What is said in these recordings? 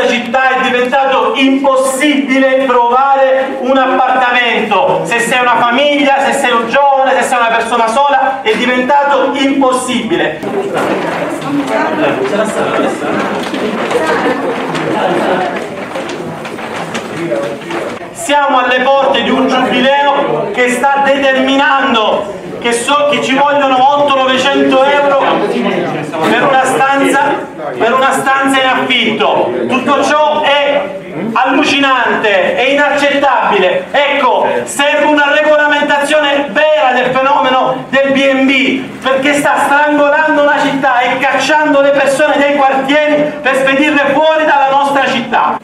questa città è diventato impossibile trovare un appartamento. Se sei una famiglia, se sei un giovane, se sei una persona sola, è diventato impossibile. Siamo alle porte di un giubileo che sta determinando che, so, che ci vogliono 800-900 euro per una, stanza, per una stanza in affitto. Tutto ciò è allucinante, è inaccettabile. Ecco, serve una regolamentazione vera del fenomeno del BNB perché sta strangolando la città e cacciando le persone dai quartieri per spedirle fuori dalla nostra città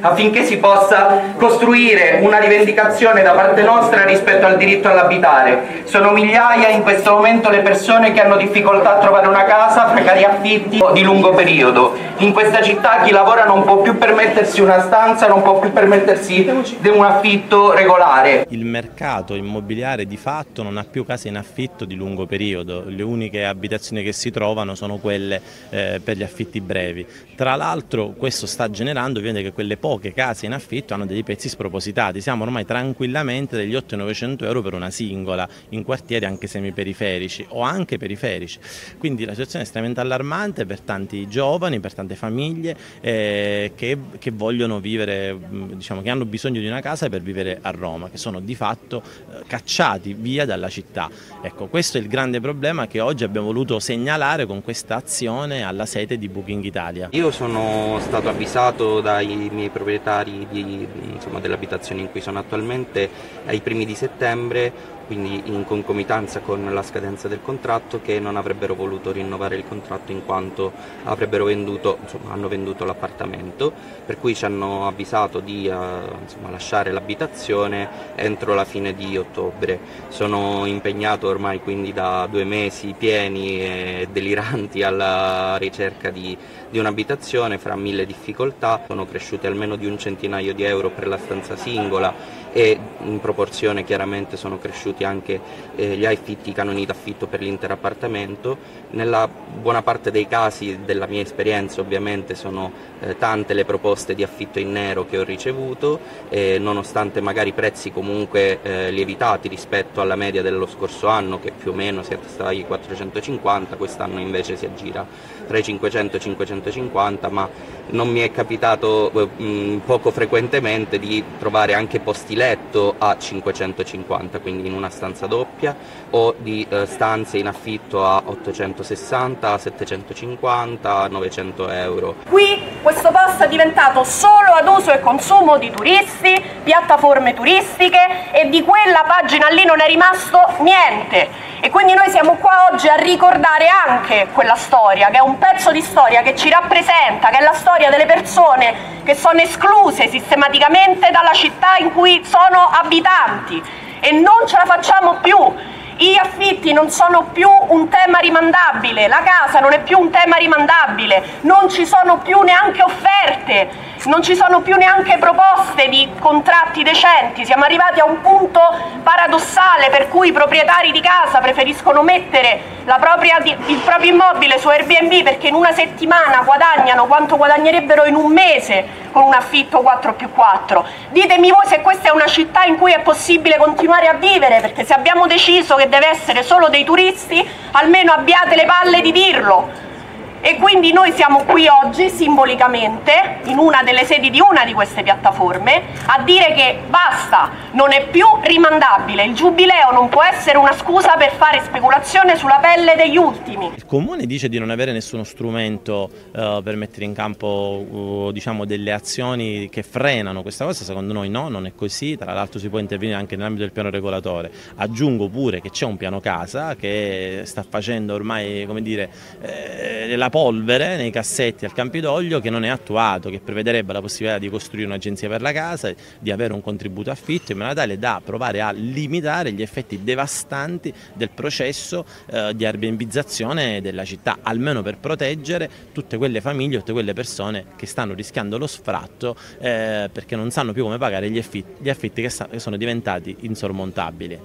affinché si possa costruire una rivendicazione da parte nostra rispetto al diritto all'abitare. Sono migliaia in questo momento le persone che hanno difficoltà a trovare una casa, precari affitti di lungo periodo. In questa città chi lavora non può più permettersi una stanza, non può più permettersi un affitto regolare. Il mercato immobiliare di fatto non ha più case in affitto di lungo periodo, le uniche abitazioni che si trovano sono quelle eh, per gli affitti brevi. Tra l'altro questo sta generando ovviamente che quelle poche case in affitto hanno dei prezzi spropositati, siamo ormai tranquillamente degli 800-900 euro per una singola in quartieri anche semiperiferici o anche periferici, quindi la situazione è estremamente allarmante per tanti giovani, per tante famiglie eh, che, che, vogliono vivere, diciamo che hanno bisogno di una casa per vivere a Roma, che sono di fatto eh, cacciati via dalla città. Ecco, questo è il grande problema che oggi abbiamo voluto segnalare con questa azione alla sede di Booking Italia. Io sono stato avvisato dai miei proprietari dell'abitazione in cui sono attualmente ai primi di settembre quindi in concomitanza con la scadenza del contratto che non avrebbero voluto rinnovare il contratto in quanto venduto, insomma, hanno venduto l'appartamento per cui ci hanno avvisato di uh, insomma, lasciare l'abitazione entro la fine di ottobre. Sono impegnato ormai quindi da due mesi pieni e deliranti alla ricerca di, di un'abitazione fra mille difficoltà. Sono cresciute almeno di un centinaio di euro per la stanza singola e in proporzione chiaramente sono cresciuti anche eh, gli affitti, i canoni d'affitto per l'intero appartamento. Nella buona parte dei casi della mia esperienza ovviamente sono eh, tante le proposte di affitto in nero che ho ricevuto, eh, nonostante magari prezzi comunque eh, lievitati rispetto alla media dello scorso anno che più o meno si attestava ai 450, quest'anno invece si aggira tra i 500 e i 550, ma non mi è capitato eh, mh, poco frequentemente di trovare anche posti letto a 550, quindi in una stanza doppia, o di eh, stanze in affitto a 860, 750, 900 euro. Qui questo posto è diventato solo ad uso e consumo di turisti, piattaforme turistiche e di quella pagina lì non è rimasto niente. E quindi noi siamo qua oggi a ricordare anche quella storia, che è un pezzo di storia che ci rappresenta, che è la storia delle persone che sono escluse sistematicamente dalla città in cui sono abitanti e non ce la facciamo più. I affitti non sono più un tema rimandabile, la casa non è più un tema rimandabile, non ci sono più neanche offerte non ci sono più neanche proposte di contratti decenti, siamo arrivati a un punto paradossale per cui i proprietari di casa preferiscono mettere propria, il proprio immobile su Airbnb perché in una settimana guadagnano quanto guadagnerebbero in un mese con un affitto 4 più 4. Ditemi voi se questa è una città in cui è possibile continuare a vivere, perché se abbiamo deciso che deve essere solo dei turisti, almeno abbiate le palle di dirlo e quindi noi siamo qui oggi simbolicamente in una delle sedi di una di queste piattaforme a dire che basta, non è più rimandabile, il giubileo non può essere una scusa per fare speculazione sulla pelle degli ultimi. Il Comune dice di non avere nessuno strumento uh, per mettere in campo uh, diciamo, delle azioni che frenano questa cosa, secondo noi no, non è così, tra l'altro si può intervenire anche nell'ambito del piano regolatore. Aggiungo pure che c'è un piano casa che sta facendo ormai come dire, eh, la polvere nei cassetti al Campidoglio che non è attuato, che prevederebbe la possibilità di costruire un'agenzia per la casa, di avere un contributo affitto in maniera tale da provare a limitare gli effetti devastanti del processo eh, di airbnbizzazione della città, almeno per proteggere tutte quelle famiglie, tutte quelle persone che stanno rischiando lo sfratto eh, perché non sanno più come pagare gli affitti, gli affitti che, che sono diventati insormontabili.